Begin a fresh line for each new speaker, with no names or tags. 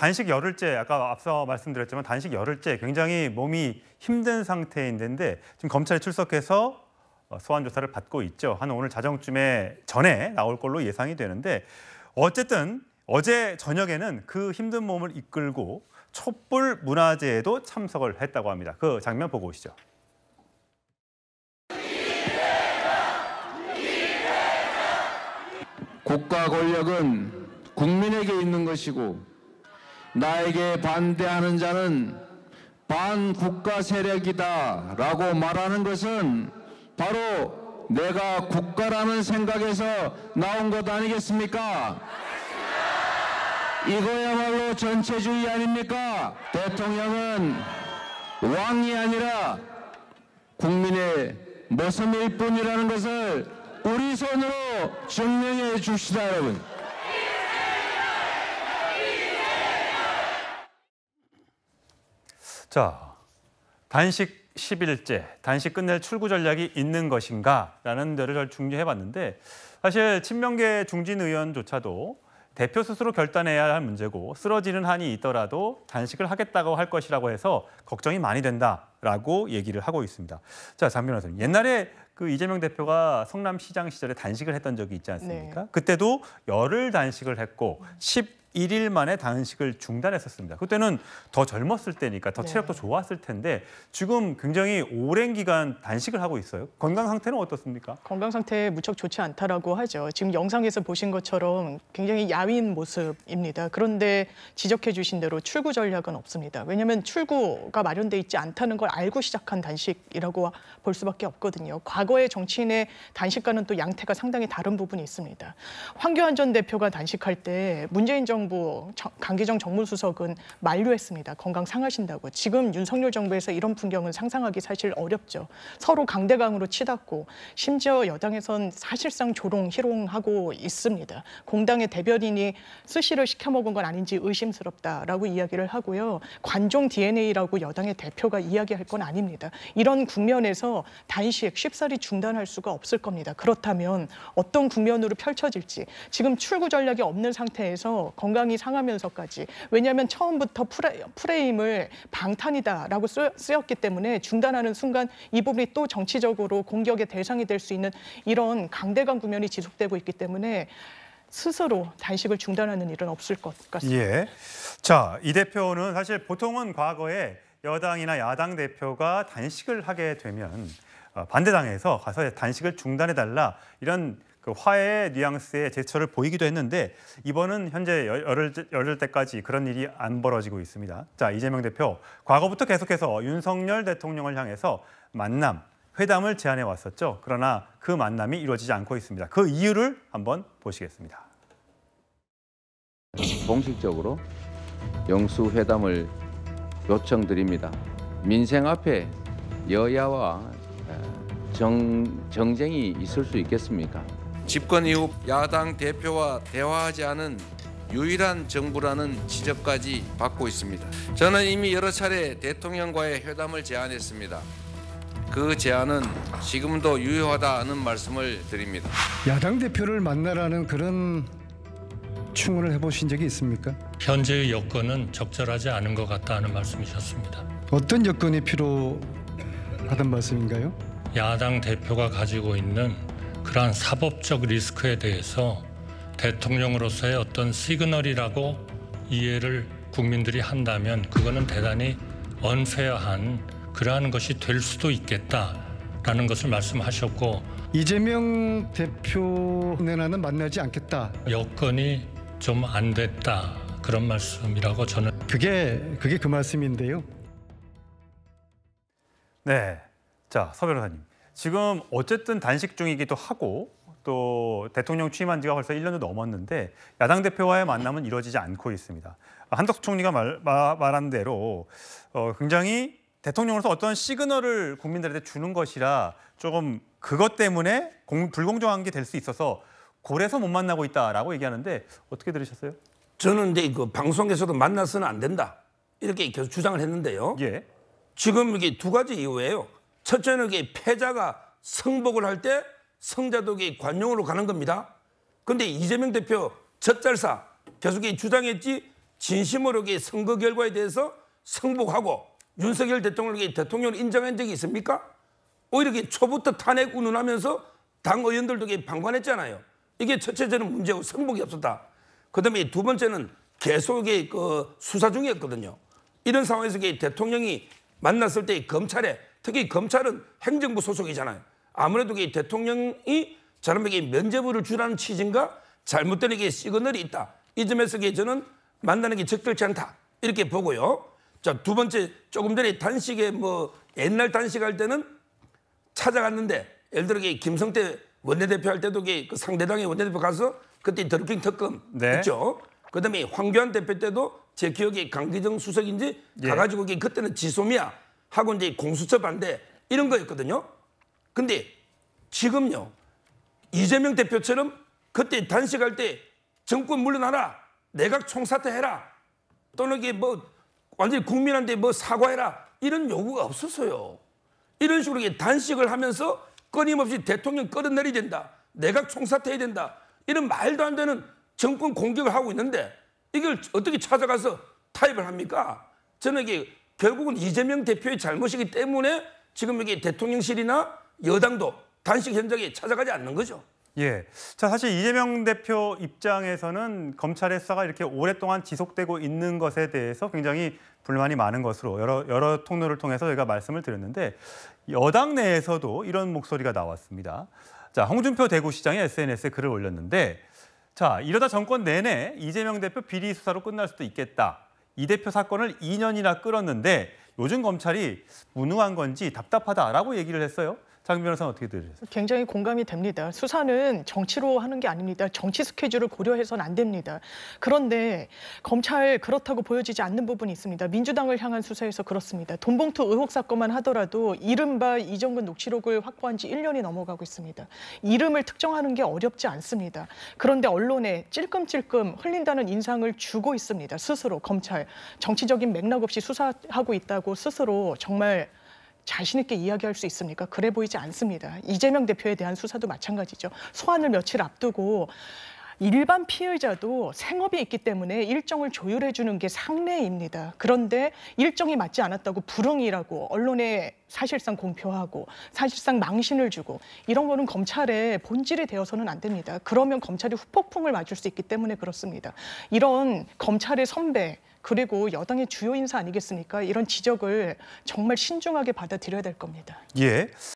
단식 열흘째 아까 앞서 말씀드렸지만 단식 열흘째 굉장히 몸이 힘든 상태인데 지금 검찰에 출석해서 어, 소환 조사를 받고 있죠. 한 오늘 자정쯤에 전에 나올 걸로 예상이 되는데 어쨌든 어제 저녁에는 그 힘든 몸을 이끌고 촛불 문화제에도 참석을 했다고 합니다. 그 장면 보고 오시죠.
국가 권력은 국민에게 있는 것이고 나에게 반대하는 자는 반국가 세력이다 라고 말하는 것은 바로 내가 국가라는 생각에서 나온 것 아니겠습니까? 이거야말로 전체주의 아닙니까? 대통령은 왕이 아니라 국민의 모습일 뿐이라는 것을 우리 손으로 증명해 줍시다, 여러분.
자, 단식 10일째, 단식 끝낼 출구 전략이 있는 것인가? 라는 데를 중지해 봤는데 사실 친명계 중진 의원조차도 대표 스스로 결단해야 할 문제고 쓰러지는 한이 있더라도 단식을 하겠다고 할 것이라고 해서 걱정이 많이 된다 라고 얘기를 하고 있습니다. 자, 장 변호사님. 옛날에 그 이재명 대표가 성남시장 시절에 단식을 했던 적이 있지 않습니까?
네.
그때도 열흘 단식을 했고 11일 만에 단식을 중단했었습니다. 그때는 더 젊었을 때니까 더
네.
체력도 좋았을 텐데 지금 굉장히 오랜 기간 단식을 하고 있어요. 건강 상태는 어떻습니까?
건강 상태 무척 좋지 않다라고 하죠. 지금 영상에서 보신 것처럼 굉장히 야윈 모습입니다. 그런데 지적해 주신 대로 출구 전략은 없습니다. 왜냐하면 출구가 마련돼 있지 않다는 걸 알고 시작한 단식이라고 볼 수밖에 없거든요. 과거의 정치인의 단식과는 또 양태가 상당히 다른 부분이 있습니다. 황교안 전 대표가 단식할 때 문재인 정부 정- 강기정 정무수석은 만류했습니다. 건강 상하신다고. 지금 윤석열 정부에서 이런 풍경은 상상하기 사실 어렵죠. 서로 강대강으로 치닫고 심지어 여당에선 사실상 조롱 희롱하고 있습니다. 공당의 대변인이 스시를 시켜 먹은 건 아닌지 의심스럽다라고 이야기를 하고요. 관종 DNA라고 여당의 대표가 이야기할 건 아닙니다. 이런 국면에서 단식 쉽사리 중단할 수가 없을 겁니다. 그렇다면 어떤 국면으로 펼쳐질지 지금 출구 전략이 없는 상태에서 건강이 상하면서까지 왜냐하면 처음부터 프레, 프레임을 방탄이다라고 쓰, 쓰였기 때문에 중단하는 순간 이 부분이 또 정치적으로 공격의 대상이 될 수 있는 이런 강대강 국면이 지속되고 있기 때문에 스스로 단식을 중단하는 일은 없을 것 같습니다.
예. 자, 이 대표는 사실 보통은 과거에 여당이나 야당 대표가 단식을 하게 되면 어, 반대당에서 가서 단식을 중단해 달라 이런 그 화해의 뉘앙스의 제스처를 보이기도 했는데 이번은 현재 열- 열흘, 열흘 때까지 그런 일이 안 벌어지고 있습니다. 자, 이재명 대표 과거부터 계속해서 윤석열 대통령을 향해서 만남, 회담을 제안해 왔었죠. 그러나 그 만남이 이루어지지 않고 있습니다. 그 이유를 한번 보시겠습니다.
공식적으로 영수회담을 요청드립니다. 민생 앞에 여야와 에, 정, 정쟁이 있을 수 있겠습니까?
집권 이후 야당 대표와 대화하지 않은 유일한 정부라는 지적까지 받고 있습니다. 저는 이미 여러 차례 대통령과의 회담을 제안했습니다. 그 제안은 지금도 유효하다는 말씀을 드립니다.
야당 대표를 만나라는 그런 충원을 해보신 적이 있습니까?
현재의 여건은 적절하지 않은 것 같다는 말씀이셨습니다.
어떤 여건이 필요하단 말씀인가요?
야당 대표가 가지고 있는 그러한 사법적 리스크에 대해서 대통령으로서의 어떤 시그널이라고 이해를 국민들이 한다면 그거는 대단히 언페어한 그러한 것이 될 수도 있겠다라는 것을 말씀하셨고
이재명 대표 내나는 만나지 않겠다.
여건이 좀 안 됐다 그런 말씀이라고 저는
그게 그게 그 말씀인데요.
네. 자, 서 변호사님. 지금 어쨌든 단식 중이기도 하고 또 대통령 취임한 지가 벌써 1년도 넘었는데 야당 대표와의 만남은 이루어지지 않고 있습니다. 한덕수 총리가 말, 마- 말한 대로 어, 굉장히 대통령으로서 어떤 시그널을 국민들한테 주는 것이라 조금 그것 때문에 공, 불공정한 게 될 수 있어서 고래서 못 만나고 있다라고 얘기하는데 어떻게 들으셨어요?
저는 이제 그 방송에서도 만나서는 안 된다 이렇게 계속 주장을 했는데요.
예.
지금 이게 두 가지 이유예요. 첫째는 이게 패자가 성복을 할 때 성자도 이게 관용으로 가는 겁니다. 근데 이재명 대표 젖잘사 계속 이 주장했지 진심으로 이 선거 결과에 대해서 승복하고 윤석열 대통령이 대통령을 인정한 적이 있습니까? 오히려 이게 초부터 탄핵 운운하면서 당 의원들도 방관했잖아요. 이게 첫째는 문제고 승복이 없었다. 그다음에 두 번째는 계속 이게 그 수사 중이었거든요. 이런 상황에서 대통령이 만났을 때 검찰에 특히 검찰은 행정부 소속이잖아요. 아무래도 이 대통령이 저놈에게 면죄부를 주라는 취지인가 잘못된 이게 시그널이 있다. 이 점에서 저는 만나는 게 적절치 않다. 이렇게 보고요. 자, 두 번째 조금 전에 단식에 뭐 옛날 단식할 때는 찾아갔는데 예를 들어 김성태 원내대표 할 때도 그 상대당의 원내대표 가서 그때 드루킹 특검
네.
했죠. 그다음에 황교안 대표 때도 제 기억에 강기정 수석인지
예.
가가지고 그때는 지소미아 하고 이제 공수처 반대 이런 거였거든요. 근데 지금요 이재명 대표처럼 그때 단식할 때 정권 물러나라 내각 총사퇴해라 또는 이게 뭐 완전히 국민한테 뭐 사과해라 이런 요구가 없었어요. 이런 식으로 단식을 하면서 끊임없이 대통령 끌어내려야 된다. 내각 총사퇴해야 된다. 이런 말도 안 되는 정권 공격을 하고 있는데 이걸 어떻게 찾아가서 타협을 합니까? 저는 이게 결국은 이재명 대표의 잘못이기 때문에 지금 이게 대통령실이나 여당도 단식 현장에 찾아가지 않는 거죠.
예. 자, 사실 이재명 대표 입장에서는 검찰의 수사가 이렇게 오랫동안 지속되고 있는 것에 대해서 굉장히 불만이 많은 것으로 여러 여러 통로를 통해서 저희가 말씀을 드렸는데 여당 내에서도 이런 목소리가 나왔습니다. 자, 홍준표 대구시장이 SNS에 글을 올렸는데 자, 이러다 정권 내내 이재명 대표 비리 수사로 끝날 수도 있겠다. 이 대표 사건을 2년이나 끌었는데 요즘 검찰이 무능한 건지 답답하다라고 얘기를 했어요. 장 변호사는 어떻게 들으셨어요?
굉장히 공감이 됩니다. 수사는 정치로 하는 게 아닙니다. 정치 스케줄을 고려해서는 안 됩니다. 그런데 검찰 그렇다고 보여지지 않는 부분이 있습니다. 민주당을 향한 수사에서 그렇습니다. 돈봉투 의혹 사건만 하더라도 이른바 이정근 녹취록을 확보한 지 1년이 넘어가고 있습니다. 이름을 특정하는 게 어렵지 않습니다. 그런데 언론에 찔끔찔끔 흘린다는 인상을 주고 있습니다. 스스로 검찰 정치적인 맥락 없이 수사하고 있다고 스스로 정말 자신 있게 이야기할 수 있습니까? 그래 보이지 않습니다. 이재명 대표에 대한 수사도 마찬가지죠. 소환을 며칠 앞두고 일반 피해자도 생업이 있기 때문에 일정을 조율해 주는 게 상례입니다. 그런데 일정이 맞지 않았다고 불응이라고 언론에 사실상 공표하고 사실상 망신을 주고 이런 거는 검찰의 본질이 되어서는 안 됩니다. 그러면 검찰이 후폭풍을 맞을 수 있기 때문에 그렇습니다. 이런 검찰의 선배 그리고 여당의 주요 인사 아니겠습니까? 이런 지적을 정말 신중하게 받아들여야 될 겁니다.
예.